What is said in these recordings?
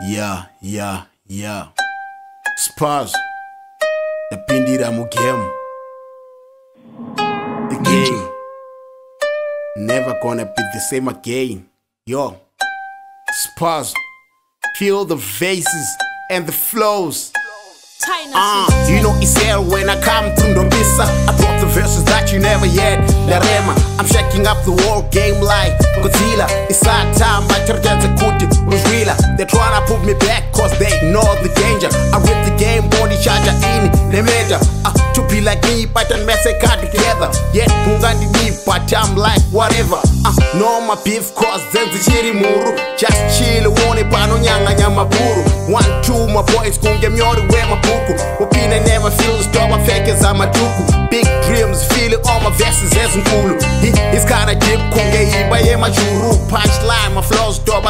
Yeah, yeah, yeah. Spurs. Yapindira mu game. Again. Never gonna be the same again. Yo. Spurs. Feel the faces and the flows. Uh, you know it's hell when I come to Ndobisa I brought the verses that you never yet Darema, I'm shaking up the whole game like Godzilla It's that time, I turn the good hold me back cause they know the danger I rip the game body charger in the major uh, To be like me but I mess a car together Yet ungandi me but I'm like whatever uh, ah, Know my beef cause zenzi chiri muru Just chill uone pano nyanga nyama buru One two my boys kunge mnyori we mapuku Upine never feel the storm fake za matuku Big dreams feeling all my verses ezinkulu It's kinda deep kunge iba yemachuru Pa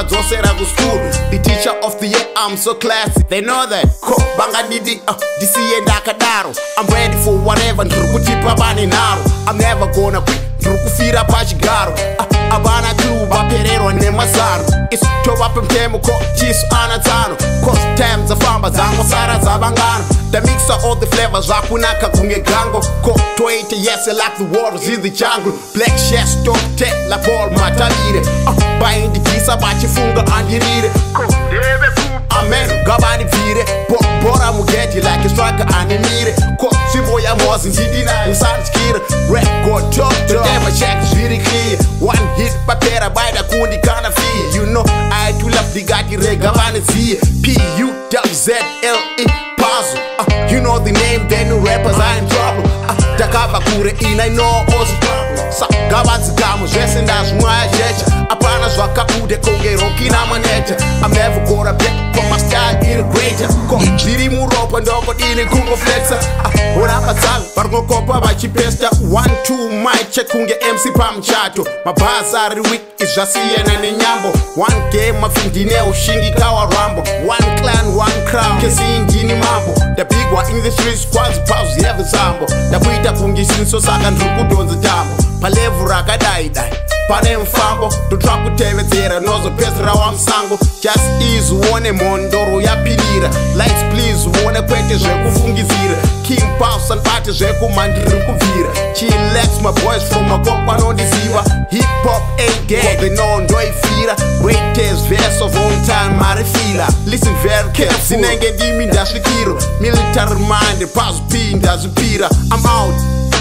vadzosera kuschool diticha of the year am so class they know that ko vangadidi uh, ah, ndisiye ndakadaro am ready for whatever ndiri kutipa vane nharo am never gona qui ndiri kufira pachigaro ah, havana uh, tu vapererwa nemazano isu tovape mtemo ko chisu ana tsano cos time dzafamba dzangosara dzavangano damisa all the flavor zvakunaka kunge gango ko toite yese like the wars in the jungle black shas top te lapol matavire uh, ah, kuvhunza machifunga andirire amen ngavanibvire bora mugeti like swaka animire ko svimbo ya mozi ndidina usanityira regotoemachek zvirikiye one hit papera baida kundi kana fie you know i to love ndigati regavanizie puwzl kure ina inoozvikamu sagavadzikamu zvese ndazvimwaya jecha apana zvakabude kunge rokina manete amevugora pekomastar ingrita ko dziri muropa ndokodini kungofleksa uramba ah, varinokopa vachipesta 12 mi chekunge mc pamuchato mabhaza ari wek izvasiyana nenyambo 1 game mafindine ushingikawa rambo 1 clan 1 crown kesiindini mambo ndapigwa inthestrees kwazi pazviyevezambo ndakuita kunge isiniso saka ndiri kudonzi tambo palevhu rakadai dai pane mufambo totakutevedzera nozopedzera wamusango just is one mhondoro yapirira lights please one kwete zvekufungidzira king pawson pati zvekumandiri kubvira chilex my boys from makoko anondiziva hip hop agethenondoifira greatest verse of all time marifila listen very care dzinenge ndimi ndasvikiro military mind pazvipi ndazvipira i'm out